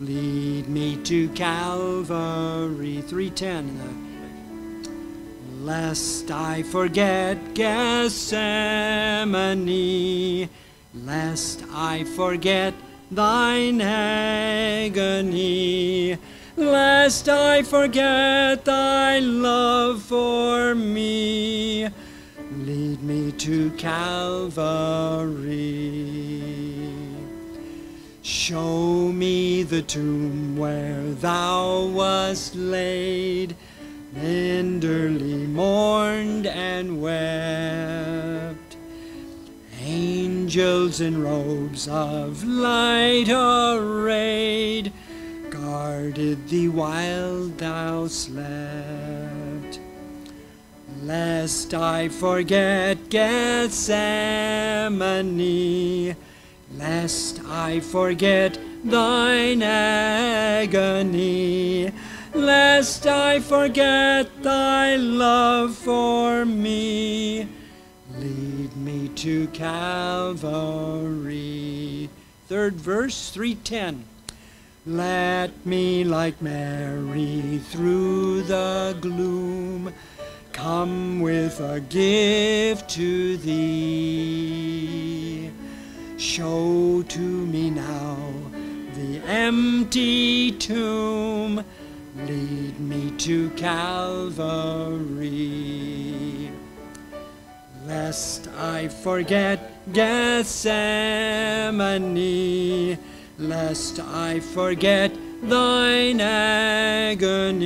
Lead me to Calvary. 310. Lest I forget Gethsemane, lest I forget thine agony, lest I forget thy love for me. Lead me to Calvary. Show me the tomb where thou wast laid, tenderly mourned and wept. Angels in robes of light arrayed guarded thee while thou slept. Lest I forget Gethsemane, lest I forget thine agony, lest I forget thy love for me. Lead me to Calvary. Third verse, 310. Let me, like Mary, through the gloom, come with a gift to thee. Show to me now the empty tomb. Lead me to Calvary. Lest I forget Gethsemane, lest I forget thine agony,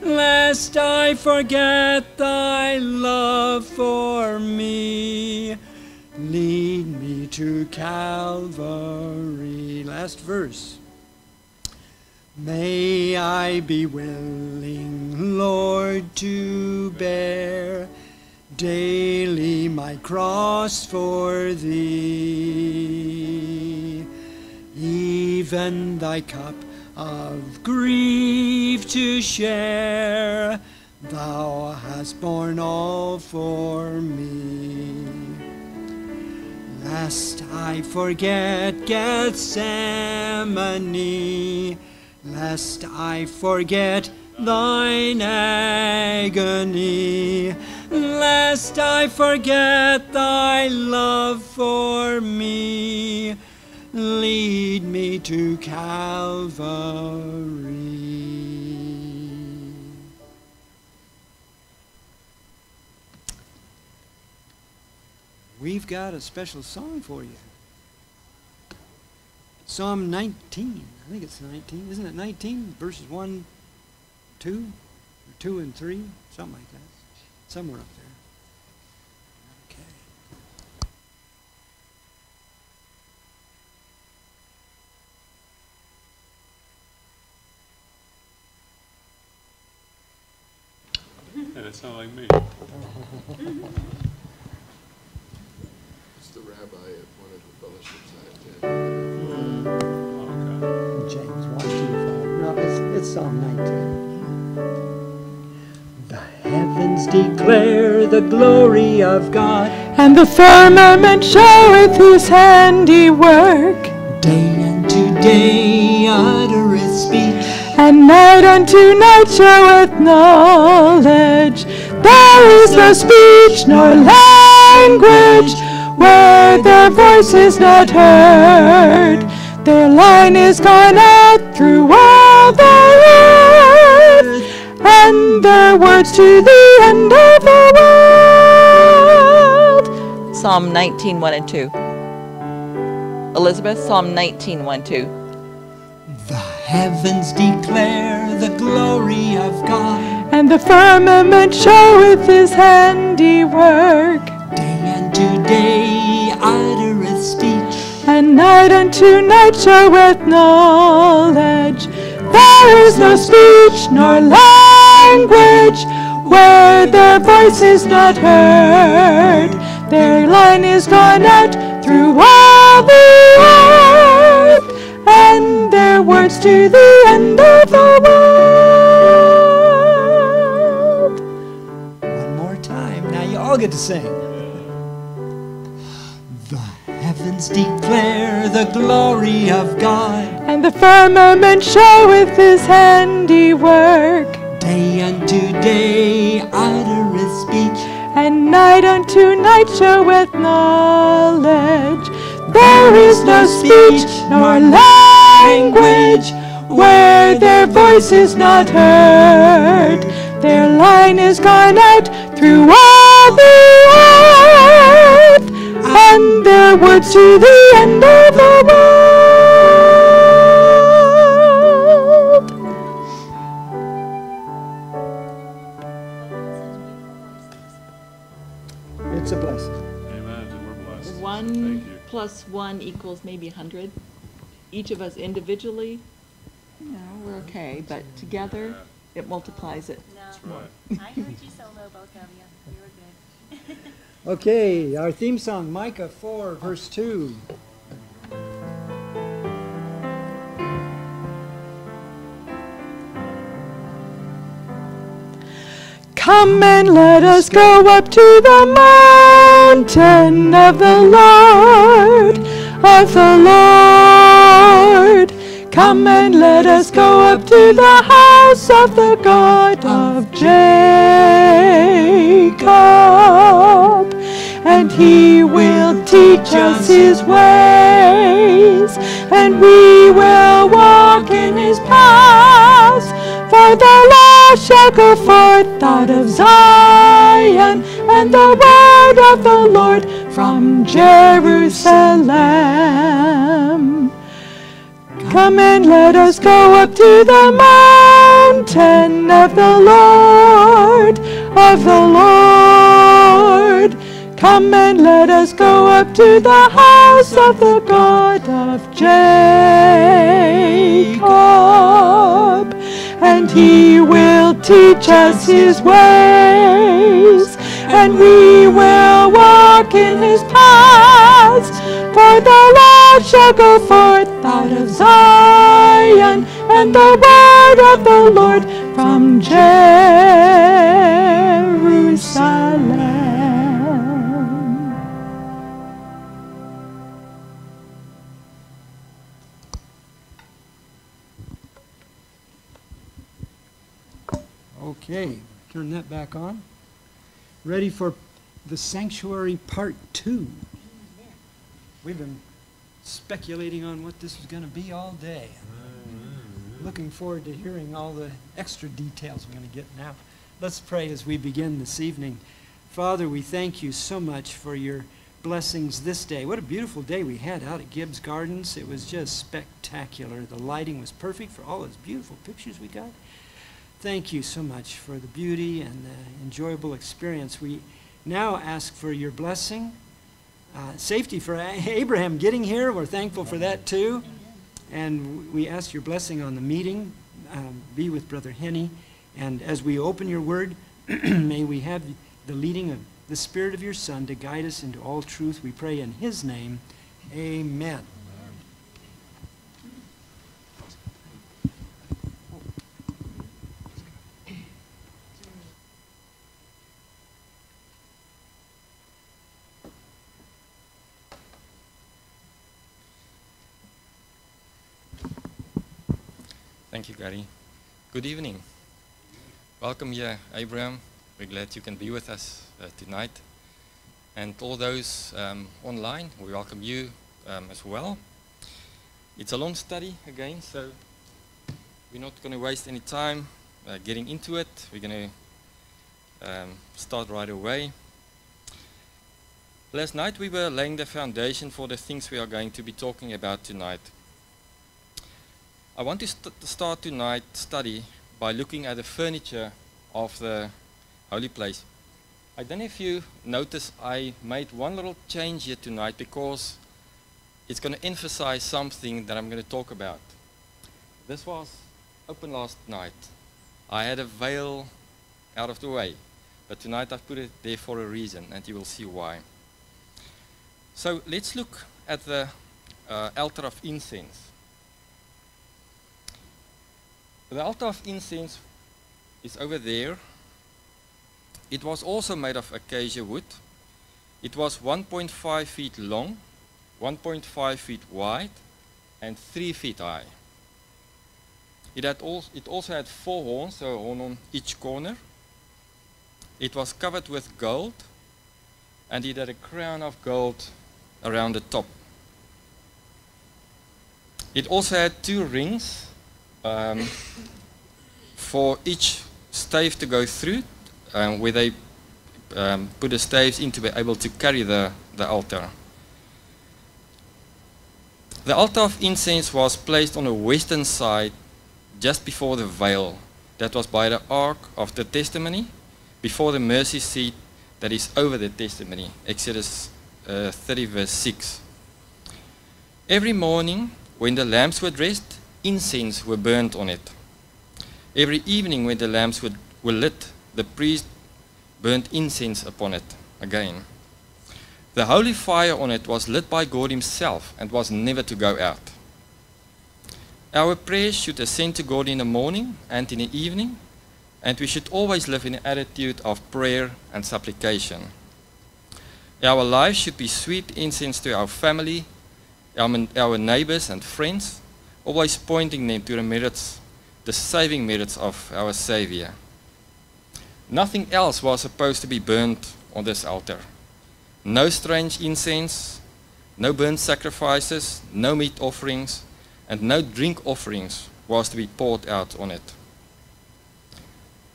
lest I forget thy love for me. Lead to Calvary. Last verse. May I be willing, Lord, to bear daily my cross for thee, even thy cup of grief to share. Thou hast borne all for me. Lest I forget Gethsemane, lest I forget thine agony, lest I forget thy love for me. Lead me to Calvary. We've got a special song for you. Psalm 19. I think it's 19. Isn't it 19? Verses 1, 2, or 2 and 3, something like that. Somewhere up there. Okay. Yeah, that sounds like me. It's the rabbi at one of the fellowships I attend. Okay. James 1, 2, 5. No, it's, it's Psalm 19. The heavens declare the glory of God. And the firmament showeth his handiwork, Day unto day uttereth speech. and night unto night showeth knowledge. There is no speech nor language where their voice is not heard. Their line is gone out through all the earth, and their words to the end of the world. Psalm 19, 1 and 2. Elizabeth, Psalm 19, 1, 2. The heavens declare the glory of God. And the firmament showeth his handiwork, Day unto day uttereth speech. and night unto night showeth knowledge. There is no speech nor language where their voice is not heard. Their line is gone out through all the earth, and their words to the end of the world. One more time. Now you all get to sing. Heavens declare the glory of God. and the firmament showeth his handiwork, Day unto day uttereth speech. and night unto night showeth knowledge. There is no speech nor language where their voice is not heard. Their line is gone out through all the earth, and their words to the end of the world. It's a blessing. Amen, we're blessed. One plus one equals maybe a hundred. Each of us individually, you know, we're okay, but together, it multiplies it. No, Right. I heard you solo, both of you. You were good. Okay, our theme song, Micah 4, verse 2. Come and let us go up to the mountain of the Lord, of the Lord. Come and let us go up to the house of the God of Jacob, and he will teach us his ways, and we will walk in his paths. For the law shall go forth out of Zion, and the word of the Lord from Jerusalem. Come and let us go up to the mountain of the Lord, of the Lord. Come and let us go up to the house of the God of Jacob, and he will teach us his ways, and we will walk in his paths. For the Lord shall go forth out of Zion, and the word of the Lord from Jerusalem. Okay, turn that back on. Ready for the sanctuary part two. We've been speculating on what this is going to be all day. Looking forward to hearing all the extra details we're going to get now. Let's pray as we begin this evening. Father, we thank you so much for your blessings this day. What a beautiful day we had out at Gibbs Gardens. It was just spectacular. The lighting was perfect for all those beautiful pictures we got. Thank you so much for the beauty and the enjoyable experience. We now ask for your blessing, uh, safety for Abraham getting here. We're thankful for that too. And we ask your blessing on the meeting. Um, be with Brother Henni. And as we open your word, may we have the leading of the Spirit of your Son to guide us into all truth. We pray in his name. Amen. Thank you, Gary. Good evening. Welcome here, Abraham. We're glad you can be with us uh, tonight. And all those um, online, we welcome you um, as well. It's a long study again, so we're not going to waste any time uh, getting into it. We're going to um, start right away. Last night we were laying the foundation for the things we are going to be talking about tonight. I want to st- start tonight study by looking at the furniture of the holy place. I don't know if you notice I made one little change here tonight because it's going to emphasize something that I'm going to talk about. This was open last night. I had a veil out of the way, but tonight I've put it there for a reason, and you will see why. So let's look at the uh, altar of incense. The altar of incense is over there. It was also made of acacia wood. It was 1.5 feet long, 1.5 feet wide and 3 feet high. It, had al- it also had four horns, so a horn on each corner. It was covered with gold, and it had a crown of gold around the top. It also had two rings um, for each stave to go through, um, where they um, put the staves in to be able to carry the, the altar. The altar of incense was placed on the western side just before the veil that was by the ark of the testimony, before the mercy seat that is over the testimony. Exodus uh, 30, verse 6. Every morning, when the lamps were dressed, incense were burnt on it. Every evening, when the lamps were, were lit, the priest burnt incense upon it again. The holy fire on it was lit by God Himself and was never to go out. Our prayers should ascend to God in the morning and in the evening, and we should always live in an attitude of prayer and supplication. Our lives should be sweet incense to our family, our, our neighbors and friends, always pointing them to the merits, the saving merits of our Savior. Nothing else was supposed to be burnt on this altar. No strange incense, no burnt sacrifices, no meat offerings, and no drink offerings was to be poured out on it.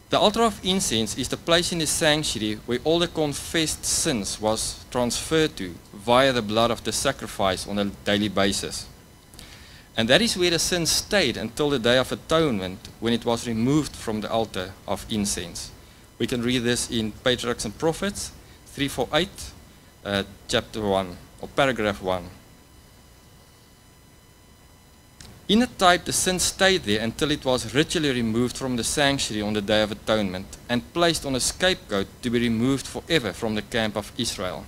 The altar of incense is the place in the sanctuary where all the confessed sins was transferred to via the blood of the sacrifice on a daily basis. And that is where the sin stayed until the day of atonement when it was removed from the altar of incense. We can read this in Patriarchs and Prophets 348, uh, chapter 1, or paragraph 1. In a type, the sin stayed there until it was ritually removed from the sanctuary on the Day of Atonement and placed on a scapegoat to be removed forever from the camp of Israel.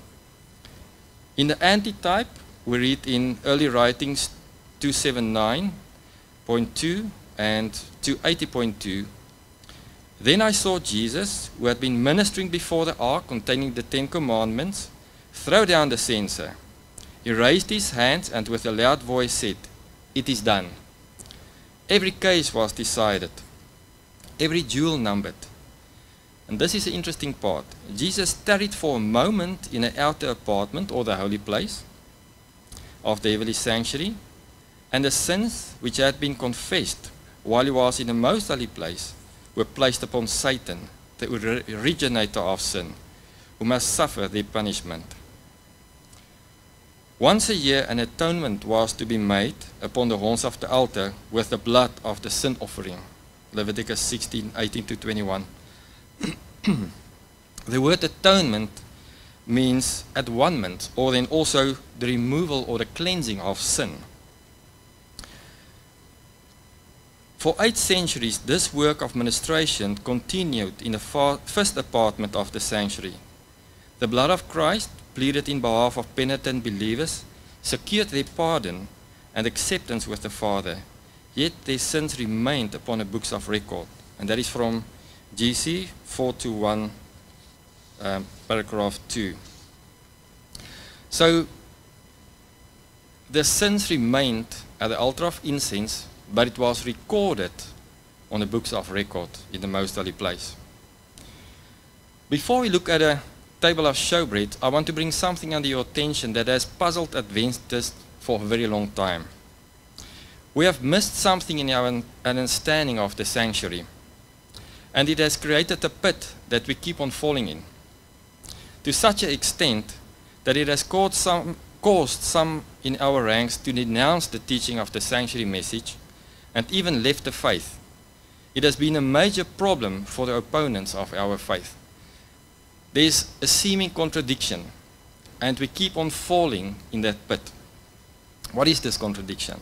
In the antitype, we read in early writings 279.2 and 280.2 Then I saw Jesus, who had been ministering before the ark containing the Ten Commandments, throw down the censer. He raised his hands and with a loud voice said, it is done. Every case was decided, every jewel numbered. And this is the interesting part. Jesus tarried for a moment in an outer apartment or the holy place of the heavenly sanctuary, and the sins which had been confessed while he was in the most holy place were placed upon Satan, the originator of sin, who must suffer their punishment. Once a year, an atonement was to be made upon the horns of the altar with the blood of the sin offering. Leviticus 16, 18 to 21. the word atonement means at one moment, or then also the removal or the cleansing of sin. For eight centuries, this work of ministration continued in the first apartment of the sanctuary. The blood of Christ pleaded in behalf of penitent believers, secured their pardon and acceptance with the Father. Yet their sins remained upon the books of record. And that is from GC 421, um, paragraph 2. So the sins remained at the altar of incense, but it was recorded on the books of record in the most holy place. Before we look at a table of showbread, I want to bring something under your attention that has puzzled Adventists for a very long time. We have missed something in our understanding of the sanctuary, and it has created a pit that we keep on falling in. To such an extent that it has caused some, caused some in our ranks to denounce the teaching of the sanctuary message and even left the faith. It has been a major problem for the opponents of our faith there's a seeming contradiction, and we keep on falling in that pit. What is this contradiction?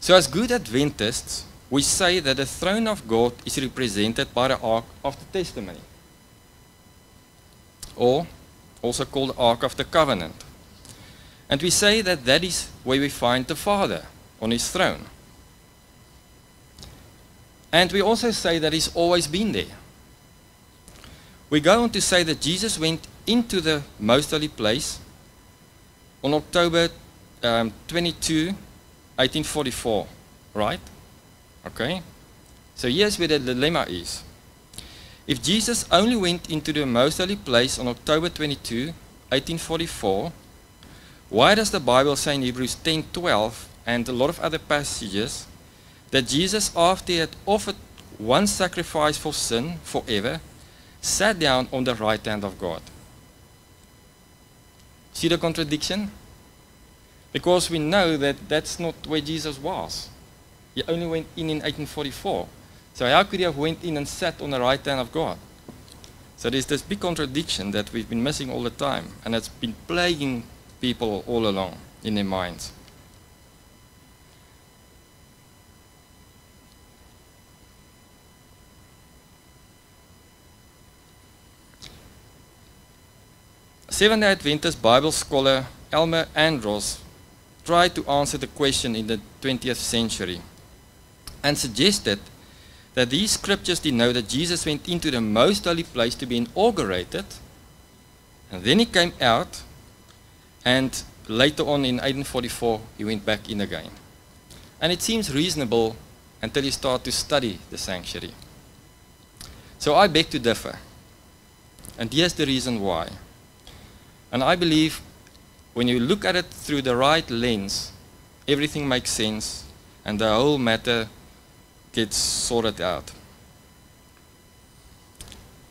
So, as good Adventists, we say that the throne of God is represented by the Ark of the Testimony, or also called the Ark of the Covenant. And we say that that is where we find the Father on his throne. And we also say that he's always been there. We go on to say that Jesus went into the most holy place on October um, 22, 1844, right? Okay? So here's where the dilemma is. If Jesus only went into the most holy place on October 22, 1844, why does the Bible say in Hebrews 10:12 and a lot of other passages that Jesus, after he had offered one sacrifice for sin forever, sat down on the right hand of God? See the contradiction? Because we know that that's not where Jesus was. He only went in in 1844. So how could he have went in and sat on the right hand of God? So there's this big contradiction that we've been missing all the time, and it's been plaguing people all along in their minds. Seventh day Adventist Bible scholar Elmer Andros tried to answer the question in the 20th century and suggested that these scriptures denote that Jesus went into the most holy place to be inaugurated, and then he came out, and later on in 1844 he went back in again. And it seems reasonable until you start to study the sanctuary. So I beg to differ. And here's the reason why. And I believe when you look at it through the right lens, everything makes sense and the whole matter gets sorted out.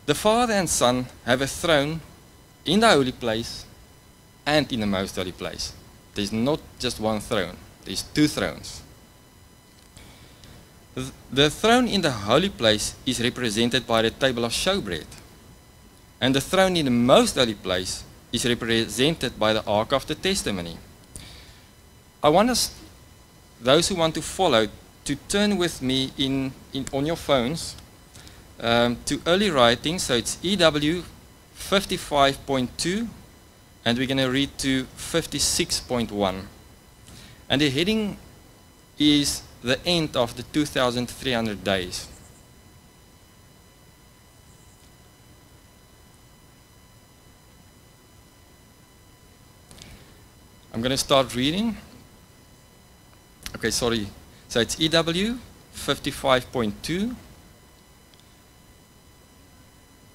The Father and Son have a throne in the holy place and in the most holy place. There's not just one throne, there's two thrones. The throne in the holy place is represented by the table of showbread. And the throne in the most holy place is represented by the Ark of the Testimony. I want us, those who want to follow, to turn with me in, in on your phones um, to early writing. So it's EW 55.2, and we're going to read to 56.1. And the heading is the end of the 2,300 days. I'm going to start reading. Okay, sorry. So it's EW 55.2.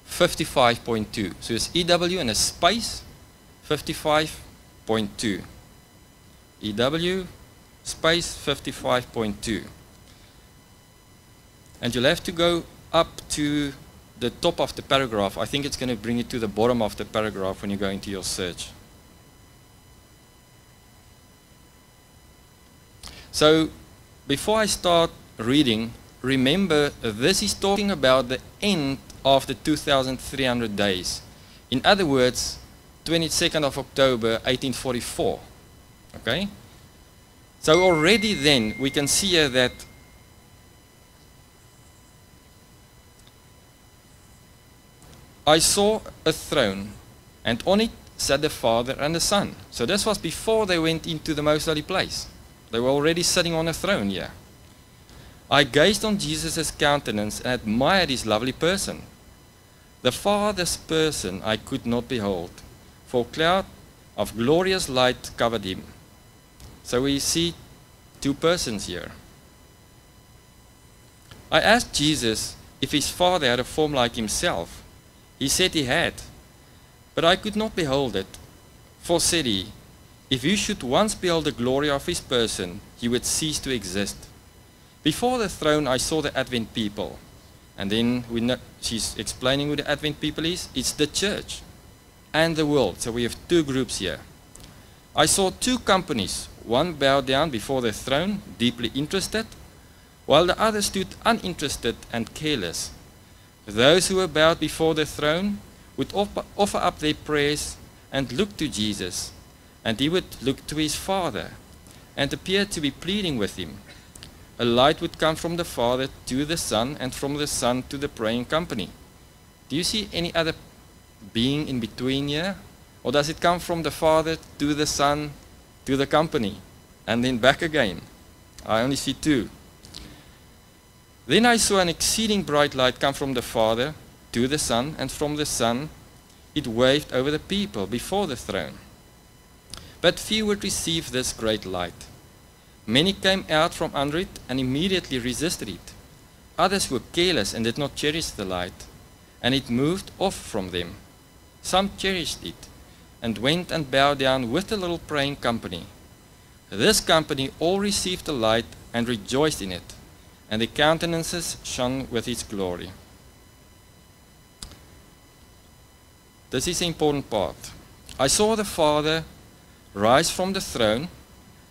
55.2. So it's EW and a space 55.2. EW space 55.2. And you'll have to go up to the top of the paragraph. I think it's going to bring you to the bottom of the paragraph when you go into your search. So, before I start reading, remember this is talking about the end of the 2,300 days. In other words, 22nd of October 1844. Okay? So, already then we can see here that I saw a throne, and on it sat the Father and the Son. So, this was before they went into the most holy place. They were already sitting on a throne here. I gazed on Jesus' countenance and admired his lovely person. The Father's person I could not behold, for a cloud of glorious light covered him. So we see two persons here. I asked Jesus if his Father had a form like himself. He said he had, but I could not behold it. For, said he, if you should once behold the glory of his person, he would cease to exist. Before the throne, I saw the Advent people. And then know, she's explaining who the Advent people is. It's the church and the world. So we have two groups here. I saw two companies. One bowed down before the throne, deeply interested, while the other stood uninterested and careless. Those who were bowed before the throne would offer, offer up their prayers and look to Jesus and he would look to his father and appear to be pleading with him. A light would come from the Father to the Son, and from the Son to the praying company. Do you see any other being in between here? Or does it come from the Father to the Son to the company, and then back again? I only see two. Then I saw an exceeding bright light come from the Father to the Son, and from the Son it waved over the people before the throne. But few would receive this great light. Many came out from under it and immediately resisted it. Others were careless and did not cherish the light, and it moved off from them. Some cherished it and went and bowed down with the little praying company. This company all received the light and rejoiced in it, and their countenances shone with its glory. This is the important part. I saw the Father rise from the throne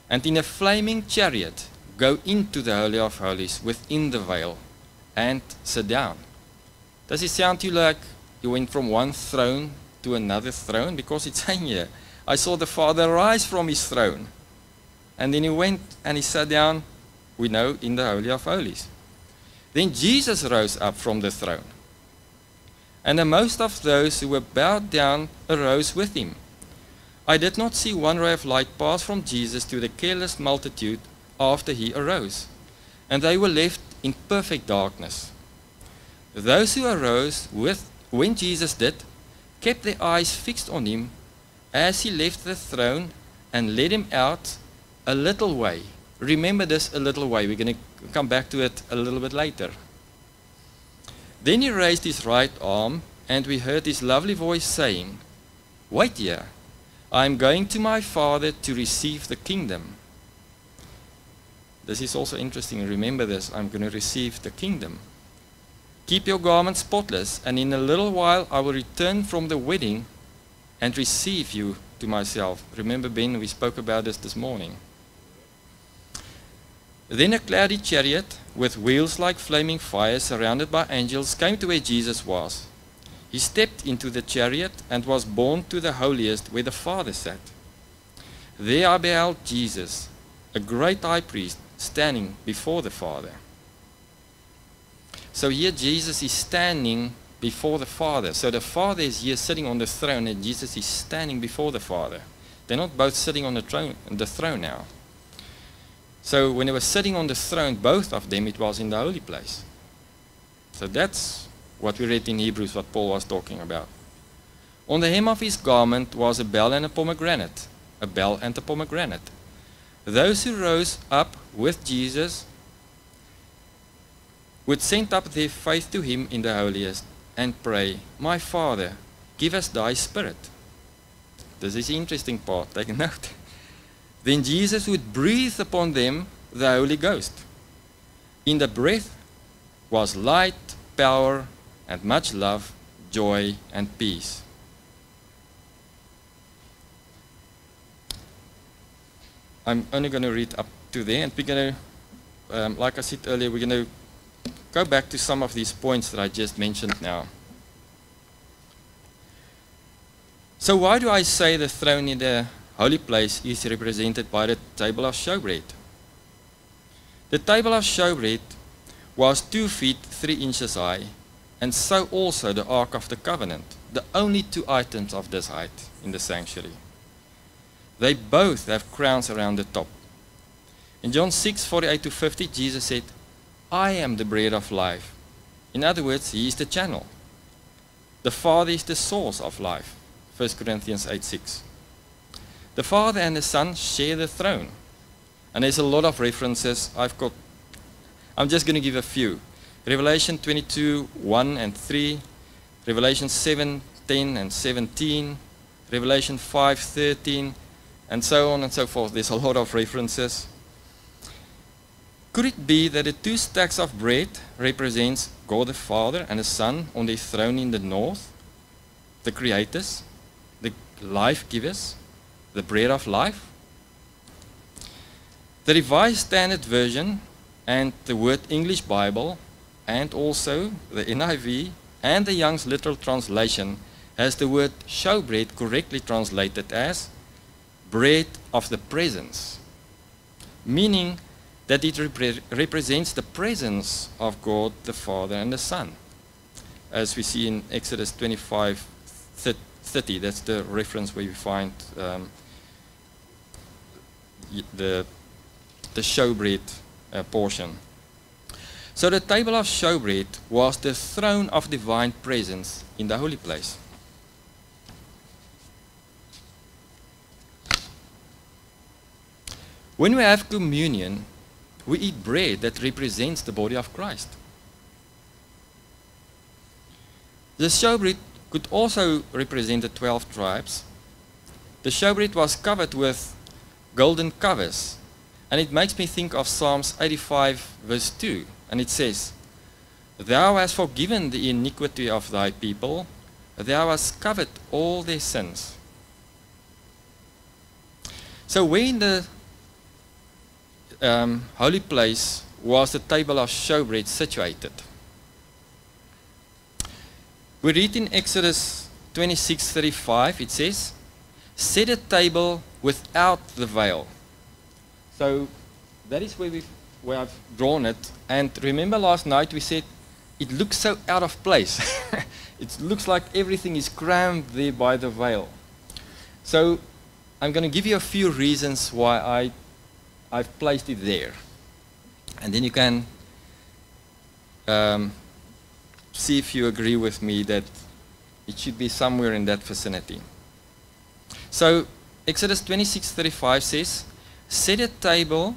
and in a flaming chariot go into the Holy of Holies within the veil and sit down. Does it sound to you like you went from one throne to another throne? Because it's saying here, I saw the Father rise from his throne. And then he went and he sat down, we know, in the Holy of Holies. Then Jesus rose up from the throne. And the most of those who were bowed down arose with him. I did not see one ray of light pass from Jesus to the careless multitude after he arose, and they were left in perfect darkness. Those who arose with when Jesus did kept their eyes fixed on him as he left the throne and led him out a little way. Remember this a little way. We're going to come back to it a little bit later. Then he raised his right arm, and we heard his lovely voice saying, Wait here, I am going to my Father to receive the kingdom. This is also interesting. Remember this I'm going to receive the kingdom. Keep your garments spotless, and in a little while I will return from the wedding and receive you to myself. Remember, Ben, we spoke about this this morning. Then a cloudy chariot with wheels like flaming fire, surrounded by angels, came to where Jesus was. He stepped into the chariot and was borne to the holiest where the Father sat. There I beheld Jesus, a great high priest, standing before the Father. So here Jesus is standing before the Father. So the Father is here sitting on the throne, and Jesus is standing before the Father. They're not both sitting on the throne, the throne now. So when they were sitting on the throne, both of them, it was in the holy place. So that's what we read in Hebrews, what Paul was talking about. On the hem of his garment was a bell and a pomegranate. A bell and a pomegranate. Those who rose up with Jesus would send up their faith to him in the holiest and pray, My Father, give us thy spirit. This is interesting part. Take note. Then Jesus would breathe upon them the Holy Ghost. In the breath was light, power, and much love, joy, and peace. I'm only going to read up to there, and we're going to, um, like I said earlier, we're going to go back to some of these points that I just mentioned now. So, why do I say the throne in the holy place is represented by the table of showbread? The table of showbread was two feet three inches high, and so also the Ark of the Covenant, the only two items of this height in the sanctuary. They both have crowns around the top. In John 6 48 to 50, Jesus said, I am the bread of life. In other words, He is the channel. The Father is the source of life. 1 Corinthians 8 6. The Father and the Son share the throne. And there's a lot of references. I've got, I'm just going to give a few. Revelation 22 1 and 3, Revelation 7 10 and 17, Revelation 5 13, and so on and so forth. There's a lot of references. Could it be that the two stacks of bread represents God the Father and the Son on their throne in the north, the creators, the life givers, the bread of life? The Revised Standard Version and the World English Bible and also the NIV and the Young's Literal Translation has the word showbread correctly translated as bread of the presence, meaning that it repre represents the presence of God the Father and the Son. As we see in Exodus 25 30, that's the reference where we find um, the, the showbread uh, portion. So the table of showbread was the throne of divine presence in the holy place. When we have communion, we eat bread that represents the body of Christ. The showbread could also represent the 12 tribes. The showbread was covered with golden covers, and it makes me think of Psalms 85, verse 2, and it says, Thou hast forgiven the iniquity of thy people, thou hast covered all their sins. So, where in the um, holy place was the table of showbread situated? We read in Exodus 26:35 it says, "Set a table without the veil." So that is where we where I've drawn it. And remember last night we said it looks so out of place. it looks like everything is crammed there by the veil. So I'm going to give you a few reasons why I I've placed it there, and then you can um, see if you agree with me that it should be somewhere in that vicinity. So Exodus 26:35 says, "Set a table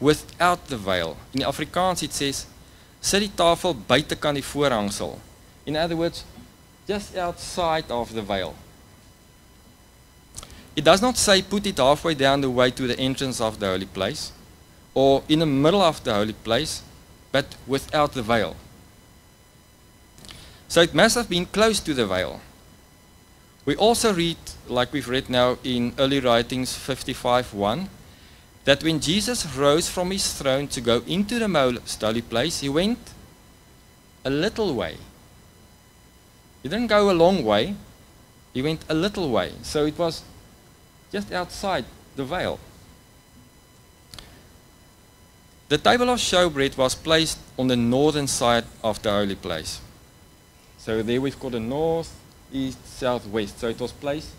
without the veil." In Afrikaans it says, "Sit die tafel buitekant die voorhangsel." In other words, just outside of the veil. It does not say put it halfway down the way to the entrance of the holy place or in the middle of the holy place, but without the veil. So it must have been close to the veil. We also read, like we've read now in early writings 55:1, that when Jesus rose from his throne to go into the most holy place, he went a little way. He didn't go a long way, he went a little way. So it was just outside the veil. The table of showbread was placed on the northern side of the holy place. So there we've got the north, east, south, west. So it was placed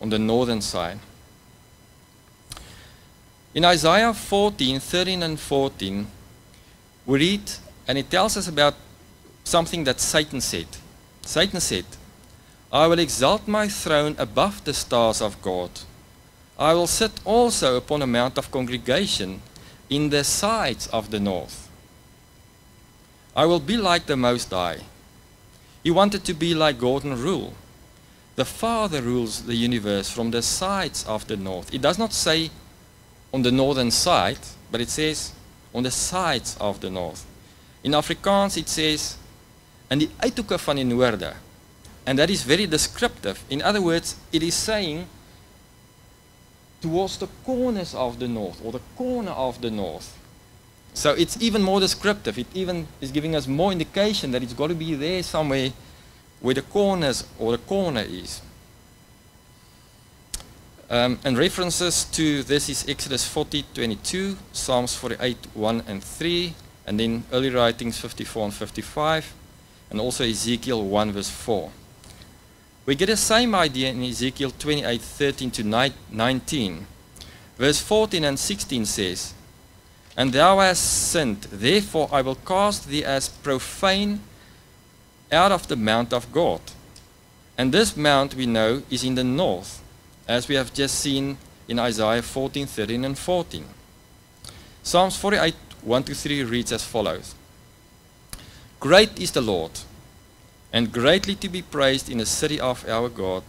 on the northern side. In Isaiah 14, 13 and 14, we read, and it tells us about something that Satan said. Satan said, I will exalt my throne above the stars of God. I will sit also upon a mount of congregation in the sides of the north. I will be like the Most High. He wanted to be like God and rule. The Father rules the universe from the sides of the north. It does not say on the northern side, but it says on the sides of the north. In Afrikaans it says in die uithoeke van die noorde. And that is very descriptive. In other words, it is saying towards the corners of the north or the corner of the north. So it's even more descriptive. It even is giving us more indication that it's got to be there somewhere where the corners or the corner is. Um, and references to this is Exodus 40, 22, Psalms 48, 1 and 3, and then early writings 54 and 55, and also Ezekiel 1 verse 4. We get the same idea in Ezekiel 28, 13 to 19. Verse 14 and 16 says, And thou hast sinned, therefore I will cast thee as profane out of the mount of God. And this mount we know is in the north, as we have just seen in Isaiah 14, 13 and 14. Psalms 48, 1 to 3 reads as follows Great is the Lord and greatly to be praised in the city of our God,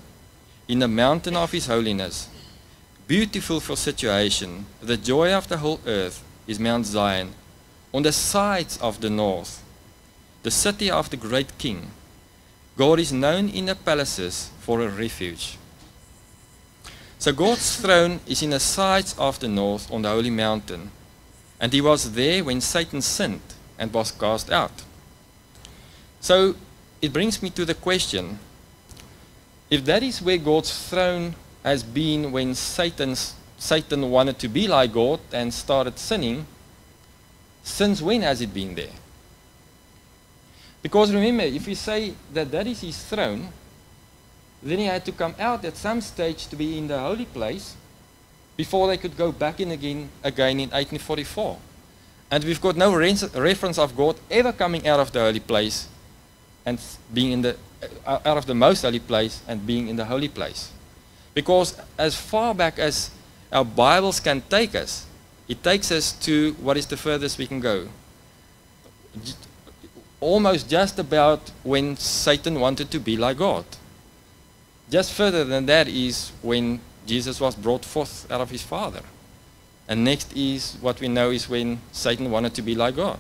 in the mountain of his holiness. Beautiful for situation, the joy of the whole earth is Mount Zion, on the sides of the north, the city of the great king. God is known in the palaces for a refuge. So God's throne is in the sides of the north on the holy mountain, and he was there when Satan sinned and was cast out. So it brings me to the question if that is where God's throne has been when Satan's, Satan wanted to be like God and started sinning, since when has it been there? Because remember, if we say that that is his throne, then he had to come out at some stage to be in the holy place before they could go back in again, again in 1844. And we've got no reference of God ever coming out of the holy place and being in the uh, out of the most holy place and being in the holy place. Because as far back as our Bibles can take us, it takes us to what is the furthest we can go. Almost just about when Satan wanted to be like God. Just further than that is when Jesus was brought forth out of his Father. And next is what we know is when Satan wanted to be like God.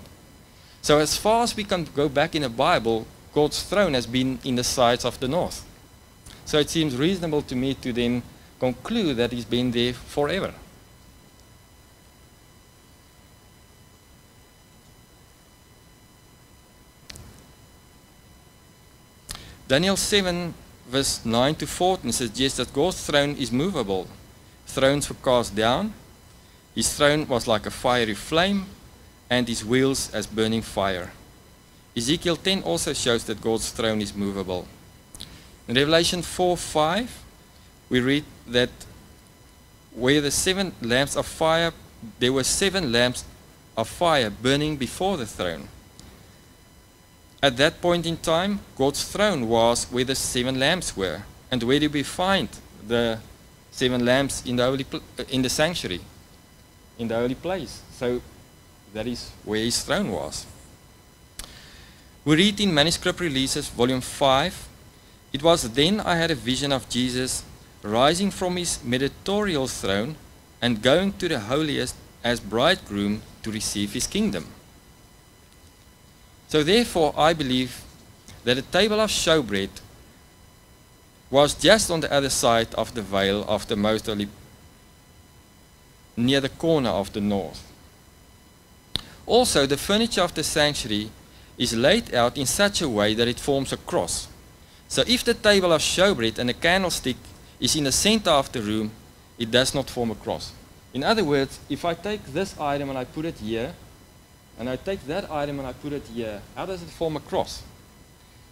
So as far as we can go back in the Bible, God's throne has been in the sides of the north. So it seems reasonable to me to then conclude that he's been there forever. Daniel 7, verse 9 to 14 suggests that God's throne is movable. Thrones were cast down. His throne was like a fiery flame, and his wheels as burning fire. Ezekiel 10 also shows that God's throne is movable. In Revelation 4 5, we read that where the seven lamps of fire, there were seven lamps of fire burning before the throne. At that point in time, God's throne was where the seven lamps were. And where do we find the seven lamps in the holy in the sanctuary, in the holy place? So that is where his throne was. We read in Manuscript Releases, Volume 5 It was then I had a vision of Jesus rising from his mediatorial throne and going to the holiest as bridegroom to receive his kingdom. So, therefore, I believe that the table of showbread was just on the other side of the veil of the most holy, near the corner of the north. Also, the furniture of the sanctuary is laid out in such a way that it forms a cross. So if the table of showbread and the candlestick is in the center of the room, it does not form a cross. In other words, if I take this item and I put it here, and I take that item and I put it here, how does it form a cross?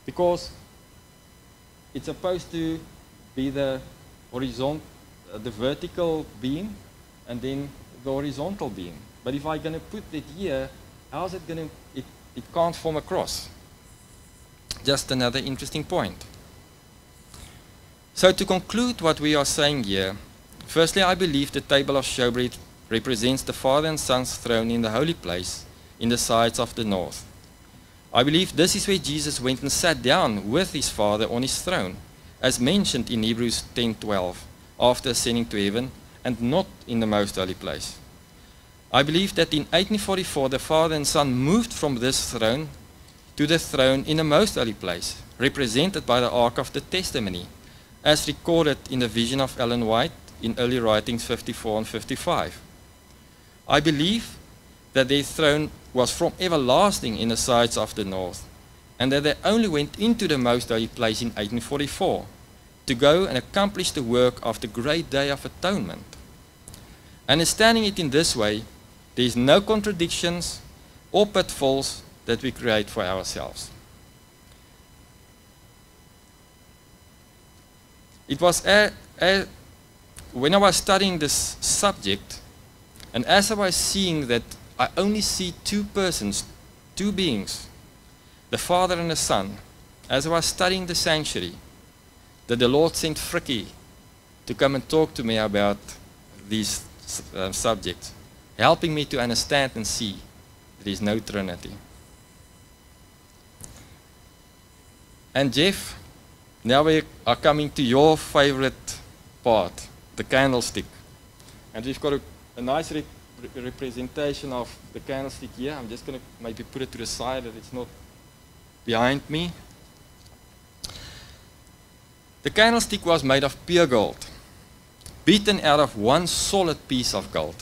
Because it's supposed to be the horizontal, uh, the vertical beam, and then the horizontal beam. But if I'm going to put it here, how is it going to? It it can't form a cross. Just another interesting point. So to conclude what we are saying here, firstly, I believe the table of showbread represents the Father and Son's throne in the holy place in the sides of the north. I believe this is where Jesus went and sat down with his Father on his throne, as mentioned in Hebrews 10:12, after ascending to heaven, and not in the most holy place. I believe that in 1844 the Father and Son moved from this throne to the throne in the most holy place, represented by the Ark of the Testimony, as recorded in the vision of Ellen White in early writings 54 and 55. I believe that their throne was from everlasting in the sides of the north, and that they only went into the most holy place in 1844 to go and accomplish the work of the great day of atonement. Understanding it in this way, there is no contradictions or pitfalls that we create for ourselves. It was a, a, when I was studying this subject, and as I was seeing that I only see two persons, two beings, the Father and the Son, as I was studying the sanctuary, that the Lord sent Frikkie to come and talk to me about these uh, subjects, helping me to understand and see there is no Trinity. And Jeff, now we are coming to your favorite part, the candlestick. And we've got a, a nice re- representation of the candlestick here. I'm just going to maybe put it to the side that it's not behind me. The candlestick was made of pure gold, beaten out of one solid piece of gold.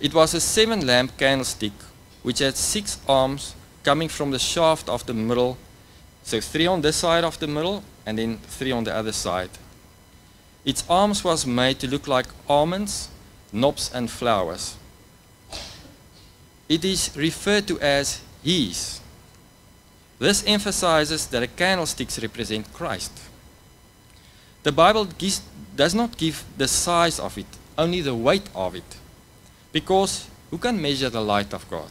It was a seven lamp candlestick which had six arms coming from the shaft of the middle. So three on this side of the middle and then three on the other side. Its arms was made to look like almonds, knobs and flowers. It is referred to as His. This emphasizes that the candlesticks represent Christ. The Bible gives, does not give the size of it, only the weight of it. Because who can measure the light of God?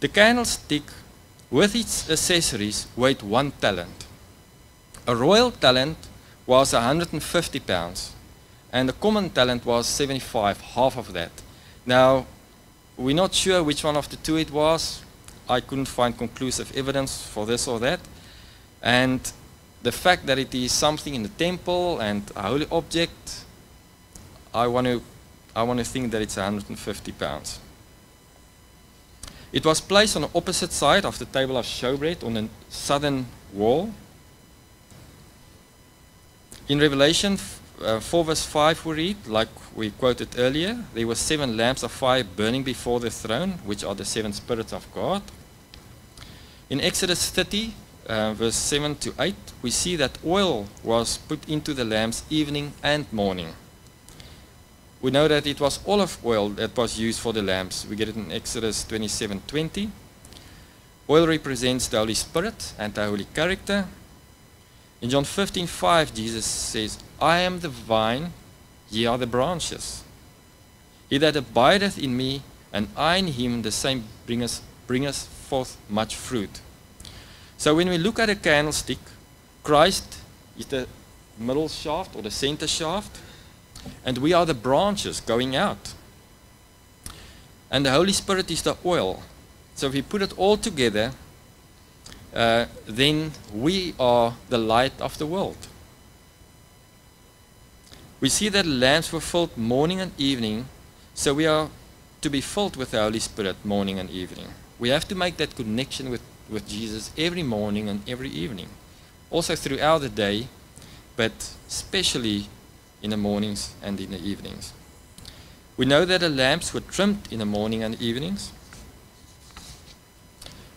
The candlestick with its accessories weighed one talent. A royal talent was 150 pounds, and the common talent was 75, half of that. Now, we're not sure which one of the two it was. I couldn't find conclusive evidence for this or that. And the fact that it is something in the temple and a holy object, I want to, I want to think that it's 150 pounds. It was placed on the opposite side of the table of showbread on the southern wall. In Revelation uh, 4 verse 5 we read, like we quoted earlier, there were seven lamps of fire burning before the throne, which are the seven spirits of God. In Exodus 30 uh, verse 7 to 8, we see that oil was put into the lamps evening and morning. We know that it was olive oil that was used for the lamps. We get it in Exodus 27:20. Oil represents the Holy Spirit and the holy character. In John 15:5, Jesus says, "I am the vine, ye are the branches. He that abideth in me, and I in him, the same bringeth, bringeth forth much fruit." So when we look at a candlestick, Christ is the middle shaft or the center shaft, and we are the branches going out. And the Holy Spirit is the oil. So if we put it all together, uh, then we are the light of the world. We see that lamps were filled morning and evening, so we are to be filled with the Holy Spirit morning and evening. We have to make that connection with, with Jesus every morning and every evening. Also throughout the day, but especially in the mornings and in the evenings. We know that the lamps were trimmed in the morning and evenings.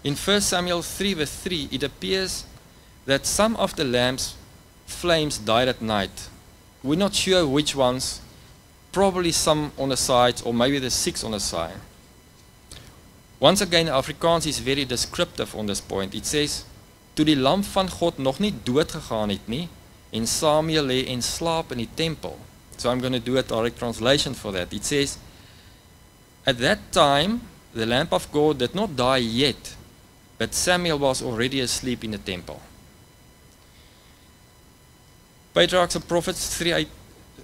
In 1 Samuel 3 verse 3, it appears that some of the lamps' flames died at night. We're not sure which ones, probably some on the sides or maybe the six on the side. Once again, Afrikaans is very descriptive on this point. It says, toe die lam van God nog nie dood gegaan het nie en Samuel lê en slaap in die tempel. So I'm going to do a direct translation for that. It says, At that time, the lamp of God did not die yet, but Samuel was already asleep in the temple. Patriarchs and Prophets 38,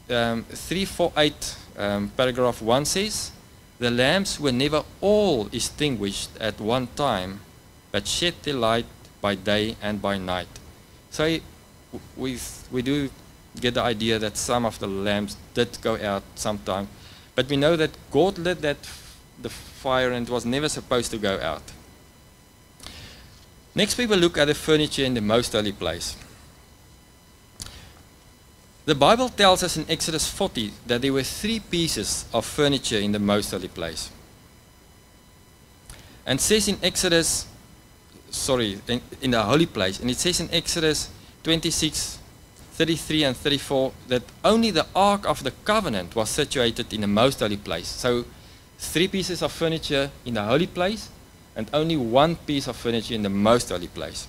um, 348, um, paragraph 1 says, The lamps were never all extinguished at one time, but shed their light by day and by night. So we, we do get the idea that some of the lamps did go out sometime. But we know that God lit that the fire and it was never supposed to go out. Next we will look at the furniture in the most holy place. The Bible tells us in Exodus 40 that there were three pieces of furniture in the most holy place. And says in Exodus, sorry, in, in the holy place, and it says in Exodus 26, 33 and 34 that only the Ark of the Covenant was situated in the most holy place. So three pieces of furniture in the holy place and only one piece of furniture in the most holy place.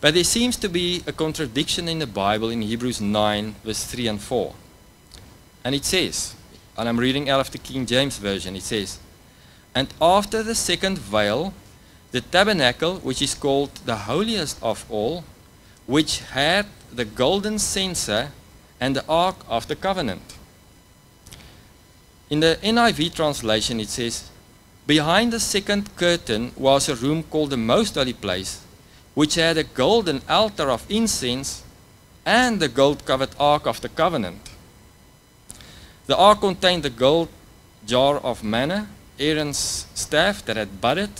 But there seems to be a contradiction in the Bible in Hebrews 9, verse 3 and 4. And it says, and I'm reading out of the King James Version, it says, And after the second veil, the tabernacle, which is called the holiest of all, which had the golden censer and the ark of the covenant. In the NIV translation, it says, Behind the second curtain was a room called the Most Holy Place, which had a golden altar of incense and the gold covered ark of the covenant. The ark contained the gold jar of manna, Aaron's staff that had budded,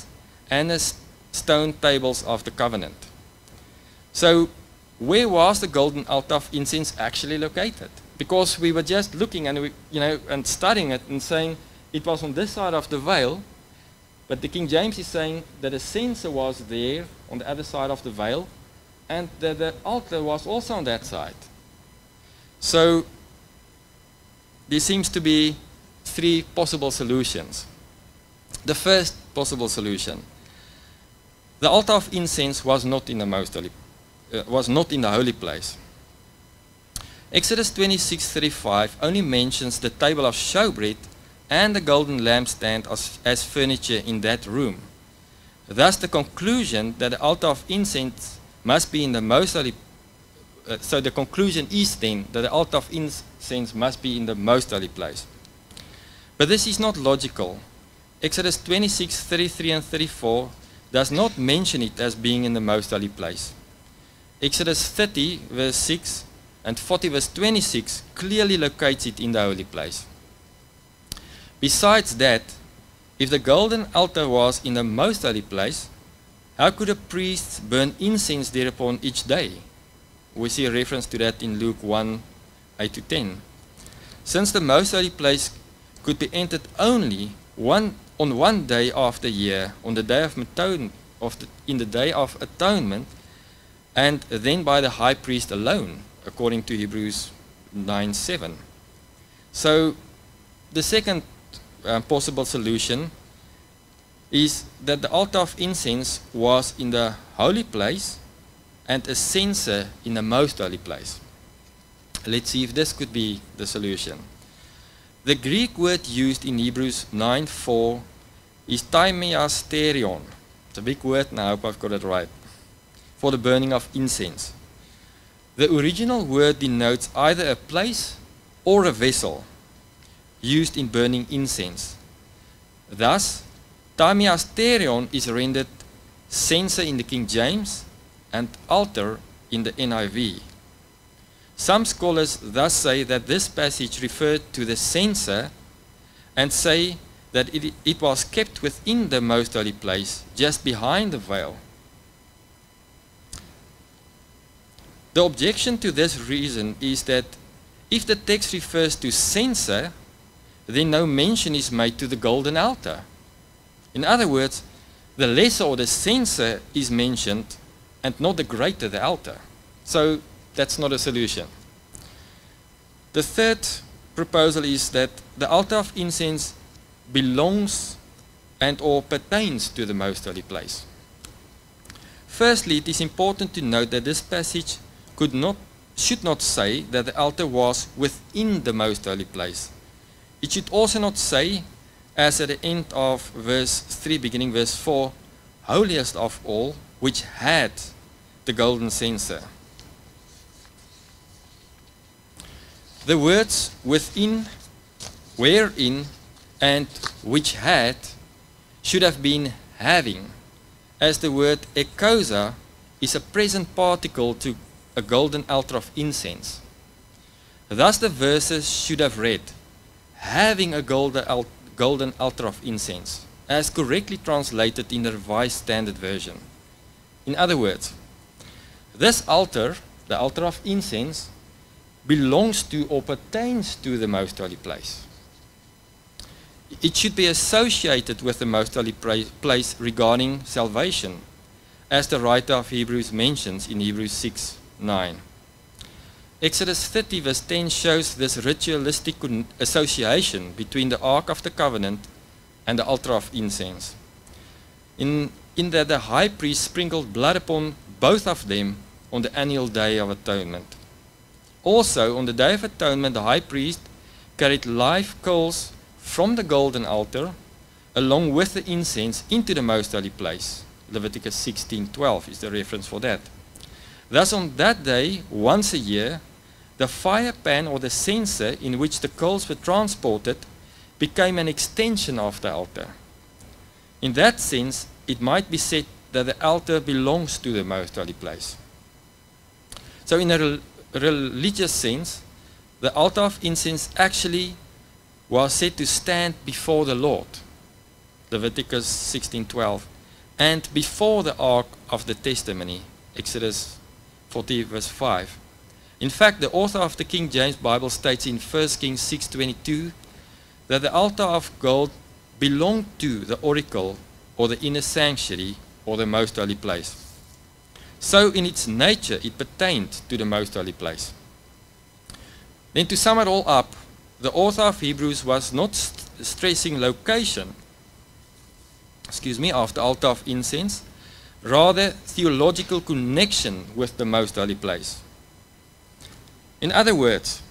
and the stone tables of the covenant. So, where was the golden altar of incense actually located? Because we were just looking and we, you know, and studying it and saying it was on this side of the veil, but the King James is saying that a censer was there on the other side of the veil, and that the altar was also on that side. So there seems to be three possible solutions. The first possible solution: the altar of incense was not in the most holy uh, was not in the holy place. Exodus 26:35 only mentions the table of showbread and the golden lampstand as, as furniture in that room. Thus, the conclusion that the altar of incense must be in the most holy uh, so the conclusion is then that the altar of incense must be in the most holy place. But this is not logical. Exodus 26, 33 and 34 does not mention it as being in the most holy place. Exodus 30, verse 6 and 40, verse 26 clearly locates it in the holy place. Besides that, if the golden altar was in the most holy place, how could a priest burn incense thereupon each day? We see a reference to that in Luke 1 8 to 10. Since the most holy place could be entered only one, on one day of the year, on the day of, atone, of the, in the day of atonement, and then by the high priest alone, according to Hebrews 9 7. So, the second uh, possible solution is that the altar of incense was in the holy place and a censer in the most holy place. Let's see if this could be the solution. The Greek word used in Hebrews 9:4 is thymiasterion. It's a big word, and I hope I've got it right. For the burning of incense. The original word denotes either a place or a vessel used in burning incense. Thus, thymiasterion is rendered censer in the King James and altar in the NIV. Some scholars thus say that this passage referred to the censer and say that it, it was kept within the most holy place, just behind the veil. The objection to this reason is that if the text refers to censer, then no mention is made to the golden altar. In other words, the lesser or the censer is mentioned and not the greater the altar. So that's not a solution. The third proposal is that the altar of incense belongs and or pertains to the most holy place. Firstly, it is important to note that this passage could not, should not say that the altar was within the most holy place. It should also not say, as at the end of verse 3, beginning verse 4, holiest of all, which had the golden censer. The words within, wherein, and which had should have been having, as the word ekosa is a present particle to a golden altar of incense. Thus the verses should have read, having a golden, golden altar of incense, as correctly translated in the Revised Standard Version. In other words, this altar, the altar of incense, belongs to or pertains to the most holy place. It should be associated with the most holy place regarding salvation, as the writer of Hebrews mentions in Hebrews 6 9. Exodus 30, verse 10 shows this ritualistic association between the Ark of the Covenant and the altar of incense. In, in that the high priest sprinkled blood upon both of them on the annual day of atonement. Also, on the day of atonement, the high priest carried live coals from the golden altar along with the incense into the most holy place. Leviticus 16:12 is the reference for that. Thus, on that day, once a year, the fire pan or the censer in which the coals were transported became an extension of the altar. In that sense, it might be said that the altar belongs to the most holy place. So, in a re- religious sense, the altar of incense actually was said to stand before the Lord, Leviticus 16:12, and before the ark of the testimony, Exodus 40 verse 5. In fact, the author of the King James Bible states in 1 Kings 6:22 that the altar of gold belonged to the oracle or the inner sanctuary or the most holy place. So in its nature it pertained to the most holy place. Then to sum it all up, the author of Hebrews was not st- stressing location, excuse me, of the altar of incense, rather theological connection with the most holy place. In other words,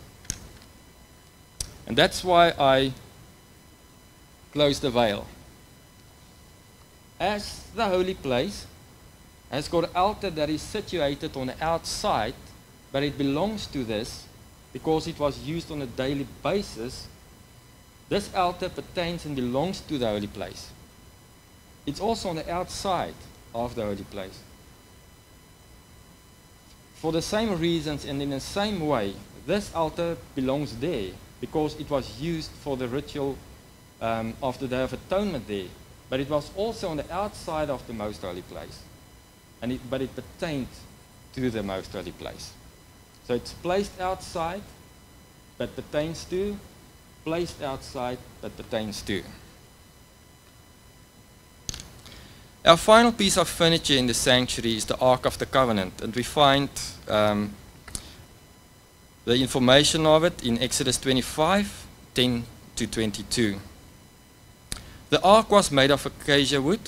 and that's why I close the veil. As the holy place has got an altar that is situated on the outside, but it belongs to this because it was used on a daily basis. This altar pertains and belongs to the holy place. It's also on the outside of the holy place. For the same reasons and in the same way, this altar belongs there because it was used for the ritual um, of the Day of Atonement there. But it was also on the outside of the most holy place. And it, but it pertained to the most holy place. So it's placed outside, but pertains to, placed outside, but pertains to. Our final piece of furniture in the sanctuary is the Ark of the Covenant, and we find um, the information of it in Exodus 25 10 to 22. The ark was made of acacia wood.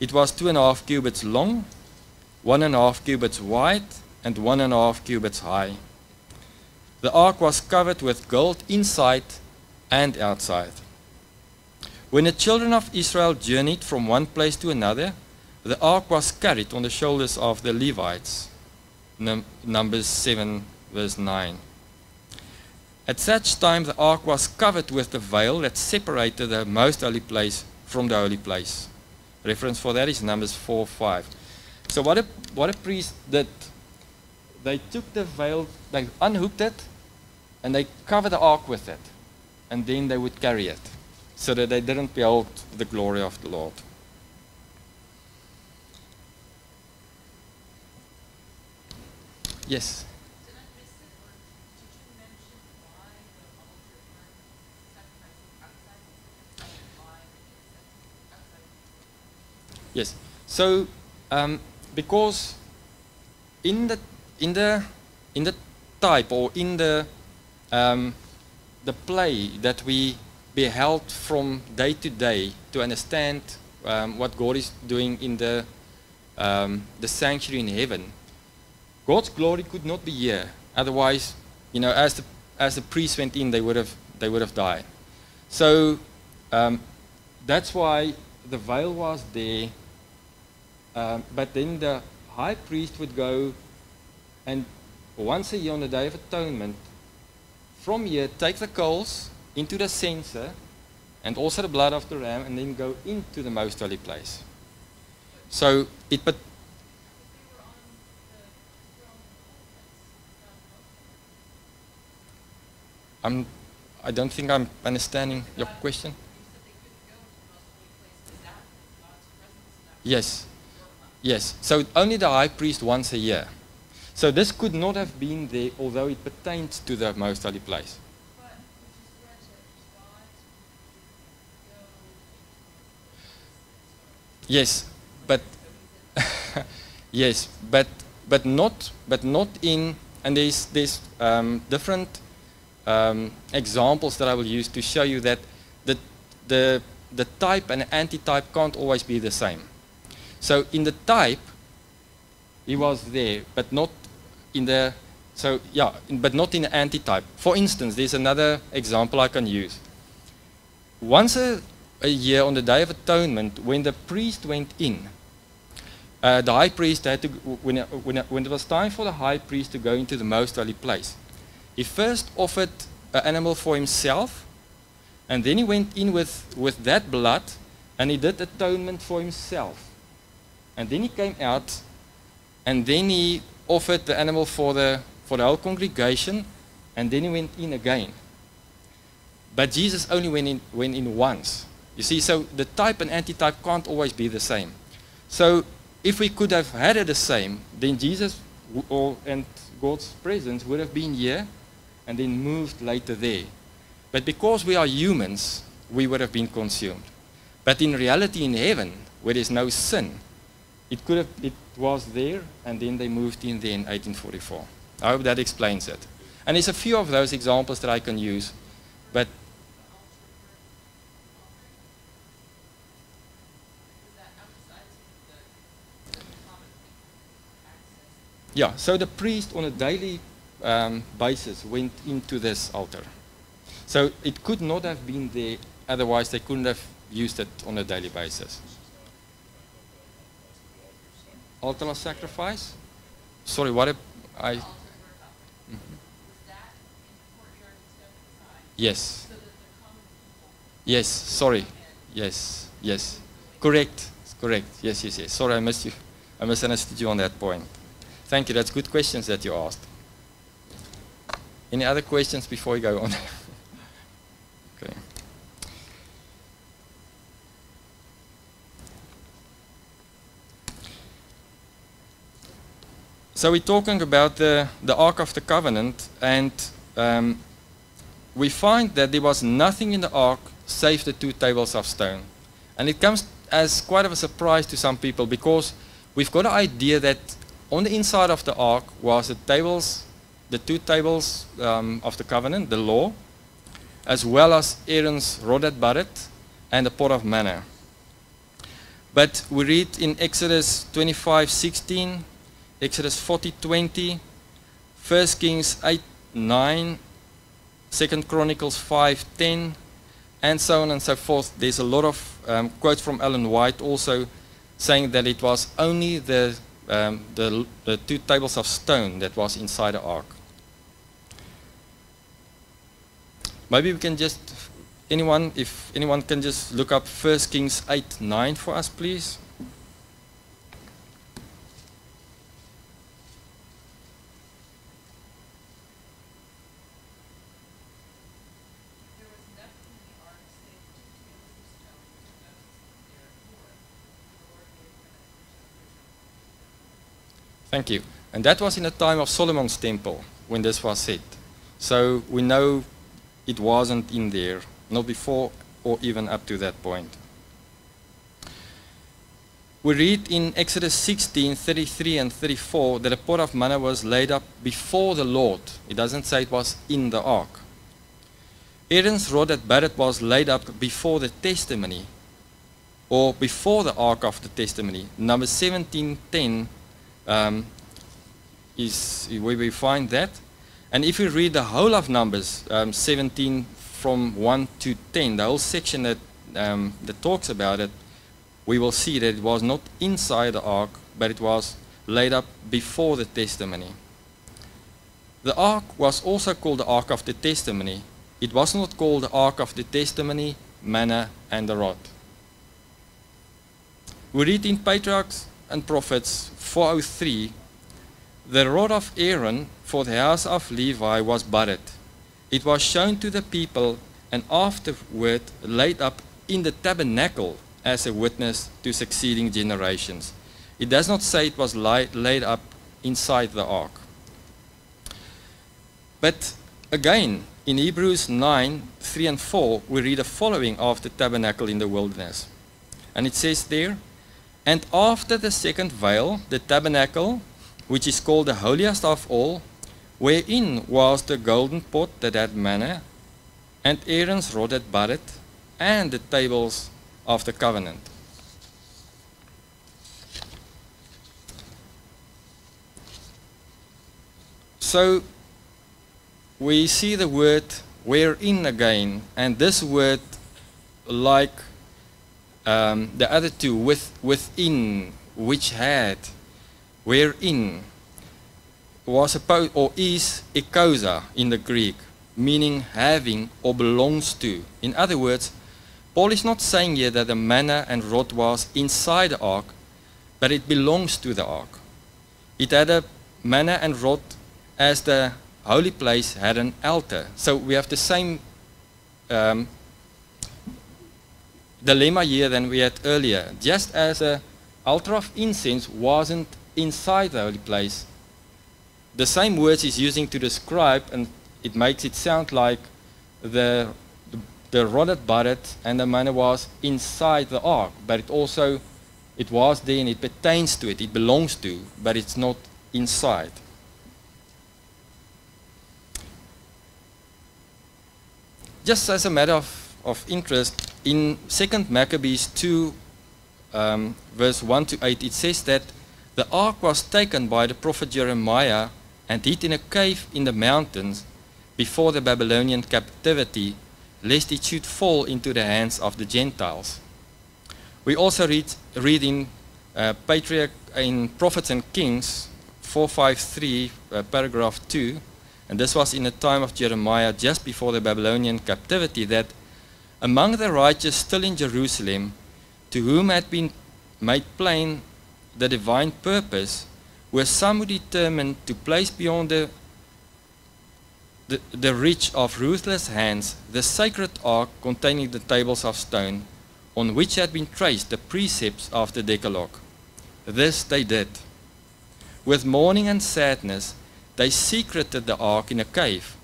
It was two and a half cubits long, one and a half cubits wide, and one and a half cubits high. The ark was covered with gold inside and outside. When the children of Israel journeyed from one place to another, the ark was carried on the shoulders of the Levites. Num- Numbers 7, verse 9. At such time, the ark was covered with the veil that separated the most holy place from the holy place. Reference for that is Numbers 4, 5. So, what a, what a priest did, they took the veil, they unhooked it, and they covered the ark with it. And then they would carry it so that they didn't behold the glory of the Lord. Yes. Yes. So, um, because in the in the in the type or in the um, the play that we beheld from day to day to understand um, what God is doing in the um, the sanctuary in heaven, God's glory could not be here. Otherwise, you know, as the as the priests went in, they would have they would have died. So um, that's why the veil was there. Um, but then the high priest would go and once a year on the Day of Atonement, from here take the coals into the censer and also the blood of the ram and then go into the most holy place. So it but I'm I don't think I'm understanding your question. Yes. Yes. So only the high priest once a year. So this could not have been there, although it pertains to the most holy place. Yes, but yes, but but not but not in and there's there's um, different um, examples that I will use to show you that the the the type and anti-type can't always be the same. So in the type, he was there, but not in the so yeah, in, but not in the anti-type. For instance, there's another example I can use. Once a a year on the Day of Atonement, when the priest went in, uh, the high priest had to, when, when, when it was time for the high priest to go into the most holy place, he first offered an animal for himself, and then he went in with, with that blood, and he did atonement for himself. And then he came out, and then he offered the animal for the, for the whole congregation, and then he went in again. But Jesus only went in, went in once. You see, so the type and antitype can't always be the same. So if we could have had it the same, then Jesus or, and God's presence would have been here and then moved later there. But because we are humans, we would have been consumed. But in reality, in heaven, where there's no sin, it could have, it was there, and then they moved in there in 1844. I hope that explains it. And there's a few of those examples that I can use, but yeah, so the priest on a daily um, basis went into this altar. So it could not have been there, otherwise they couldn't have used it on a daily basis. Altar sacrifice? Sorry, what I... Yes. Yes, sorry. Yes, yes. Correct, correct. Yes, yes, yes. Sorry, I missed you. I misunderstood you on that point. Thank you. That's good questions that you asked. Any other questions before we go on? okay. So we're talking about the, the Ark of the Covenant, and um, we find that there was nothing in the Ark save the two tables of stone. And it comes as quite of a surprise to some people because we've got an idea that on the inside of the Ark was the tables, the two tables um, of the covenant, the law, as well as Aaron's rod that budded and the pot of manna. But we read in Exodus 25:16 Exodus 40, 20, 1 Kings 8, 9, 2 Chronicles 5, 10, and so on and so forth. There's a lot of um, quotes from Ellen White also saying that it was only the, um, the, the two tables of stone that was inside the ark. Maybe we can just, anyone, if anyone can just look up 1 Kings 8, 9 for us, please. Thank you. And that was in the time of Solomon's temple when this was said. So we know it wasn't in there, not before or even up to that point. We read in Exodus 16, 33 and 34 that a pot of manna was laid up before the Lord. It doesn't say it was in the ark. Aaron's rod that budded was laid up before the testimony or before the ark of the testimony. Number 17:10 um, is where we find that. And if we read the whole of Numbers um, 17 from 1 to 10, the whole section that, um, that talks about it, we will see that it was not inside the ark, but it was laid up before the testimony. The ark was also called the ark of the testimony. It was not called the ark of the testimony, manna, and the rod. We read in Patriarchs and Prophets 403 The rod of Aaron for the house of Levi was budded. It was shown to the people and afterward laid up in the tabernacle as a witness to succeeding generations. It does not say it was laid up inside the ark. But again, in Hebrews 9 3 and 4, we read the following of the tabernacle in the wilderness. And it says there, And after the second veil, the tabernacle, which is called the holiest of all, wherein was the golden pot that had manna, and Aaron's rod that budded, and the tables of the covenant. So we see the word wherein again, and this word, like um, the other two, with, within, which had, wherein, was supposed or is ekosa in the Greek, meaning having or belongs to. In other words, Paul is not saying here that the manna and rod was inside the ark, but it belongs to the ark. It had a manna and rod as the holy place had an altar. So we have the same um, dilemma here than we had earlier. Just as a altar of incense wasn't inside the holy place, the same words he's using to describe, and it makes it sound like the the that budded and the manna was inside the ark, but it also it was there and it pertains to it, it belongs to, but it's not inside. Just as a matter of, of interest, in 2 Maccabees 2, um, verse 1 to 8, it says that the ark was taken by the prophet Jeremiah and hid in a cave in the mountains before the Babylonian captivity, lest it should fall into the hands of the Gentiles. We also read, read in uh, Patriarch in Prophets and Kings 453, uh, paragraph 2, and this was in the time of Jeremiah just before the Babylonian captivity, that among the righteous still in Jerusalem, to whom had been made plain the divine purpose, were some who determined to place beyond the, the, the reach of ruthless hands the sacred ark containing the tables of stone, on which had been traced the precepts of the Decalogue. This they did. With mourning and sadness, they secreted the ark in a cave,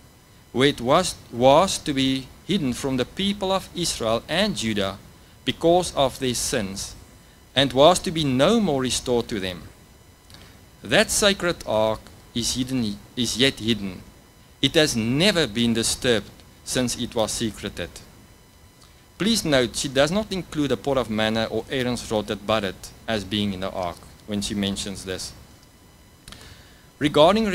where it was, was to be hidden from the people of Israel and Judah because of their sins, and was to be no more restored to them. That sacred ark is, hidden, is yet hidden. It has never been disturbed since it was secreted. Please note, she does not include a pot of manna or Aaron's rod that budded as being in the ark when she mentions this. Regarding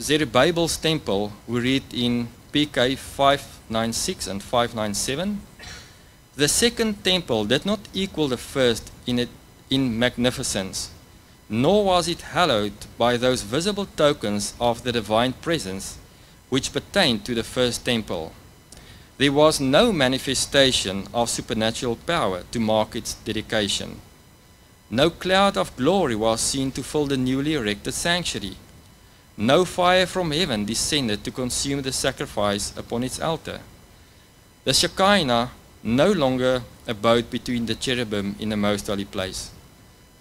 Zerubbabel's temple, we read in PK 596 and 597 the second temple did not equal the first in, it, in magnificence, nor was it hallowed by those visible tokens of the divine presence which pertained to the first temple. There was no manifestation of supernatural power to mark its dedication. No cloud of glory was seen to fill the newly erected sanctuary. No fire from heaven descended to consume the sacrifice upon its altar. The Shekinah no longer abode between the cherubim in the most holy place.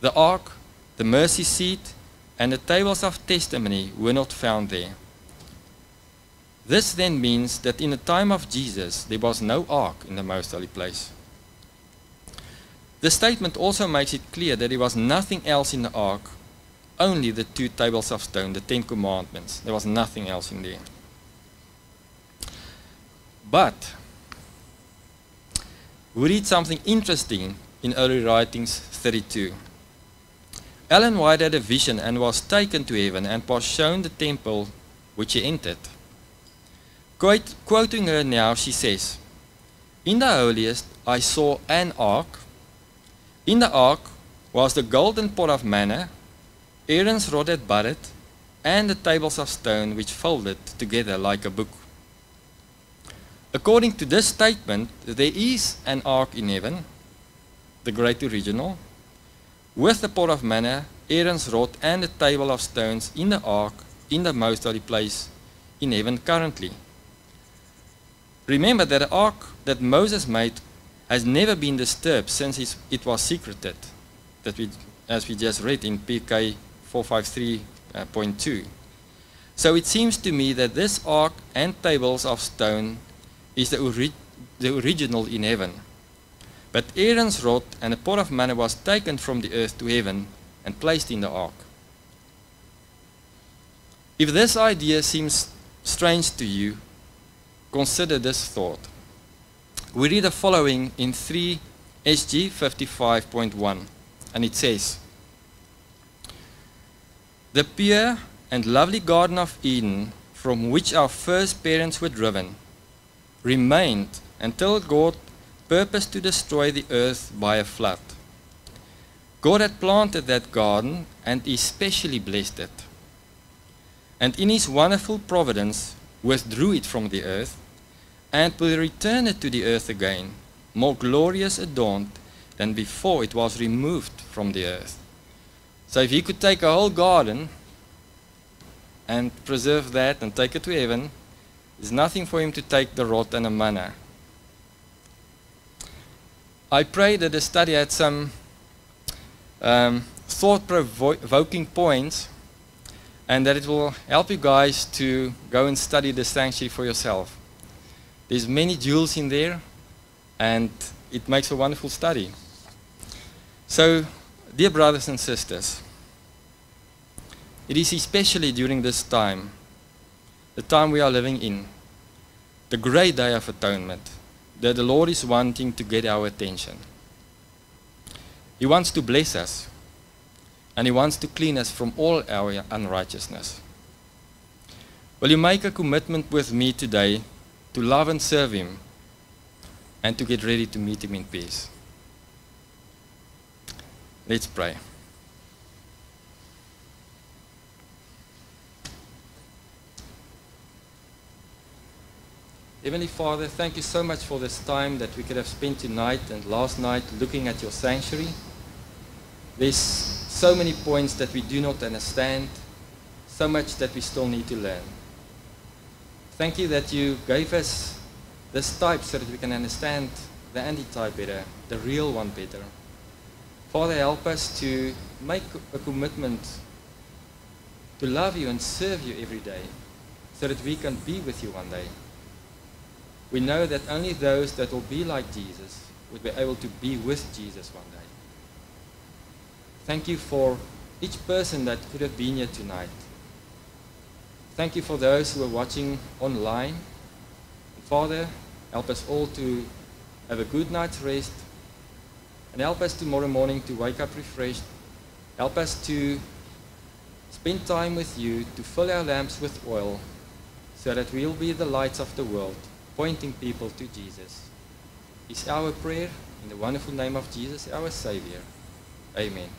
The ark, the mercy seat, and the tables of testimony were not found there. This then means that in the time of Jesus, there was no ark in the most holy place. The statement also makes it clear that there was nothing else in the ark, only the two tables of stone, the Ten Commandments. There was nothing else in there. But we read something interesting in early writings 32. Ellen White had a vision and was taken to heaven and was shown the temple which he entered. Quoting her now, she says, In the holiest I saw an ark in the ark was the golden pot of manna, Aaron's rod that budded, and the tables of stone which folded together like a book. According to this statement, there is an ark in heaven, the great original, with the pot of manna, Aaron's rod, and the table of stones in the ark in the most holy place in heaven currently. Remember that the ark that Moses made has never been disturbed since it was secreted, that we, as we just read in PK 453.2. Uh, so it seems to me that this ark and tables of stone is the, ori the original in heaven. But Aaron's rod and the pot of manna was taken from the earth to heaven and placed in the ark. If this idea seems strange to you, consider this thought we read the following in 3 SG 55.1, and it says, The pure and lovely Garden of Eden, from which our first parents were driven, remained until God purposed to destroy the earth by a flood. God had planted that garden and especially blessed it. And in his wonderful providence withdrew it from the earth and will return it to the earth again, more glorious adorned than before it was removed from the earth. So if he could take a whole garden and preserve that and take it to heaven, there's nothing for him to take the rod and the manna. I pray that the study had some um, thought-provoking points and that it will help you guys to go and study the sanctuary for yourself. There's many jewels in there, and it makes a wonderful study. So, dear brothers and sisters, it is especially during this time, the time we are living in, the great day of atonement, that the Lord is wanting to get our attention. He wants to bless us, and He wants to clean us from all our unrighteousness. Will you make a commitment with me today to love and serve Him, and to get ready to meet Him in peace. Let's pray. Heavenly Father, thank you so much for this time that we could have spent tonight and last night looking at your sanctuary. There's so many points that we do not understand, so much that we still need to learn. Thank you that you gave us this type so that we can understand the anti-type better, the real one better. Father, help us to make a commitment to love you and serve you every day so that we can be with you one day. We know that only those that will be like Jesus will be able to be with Jesus one day. Thank you for each person that could have been here tonight. Thank you for those who are watching online. Father, help us all to have a good night's rest and help us tomorrow morning to wake up refreshed. Help us to spend time with you, to fill our lamps with oil, so that we'll be the lights of the world, pointing people to Jesus. Is our prayer in the wonderful name of Jesus, our Savior. Amen.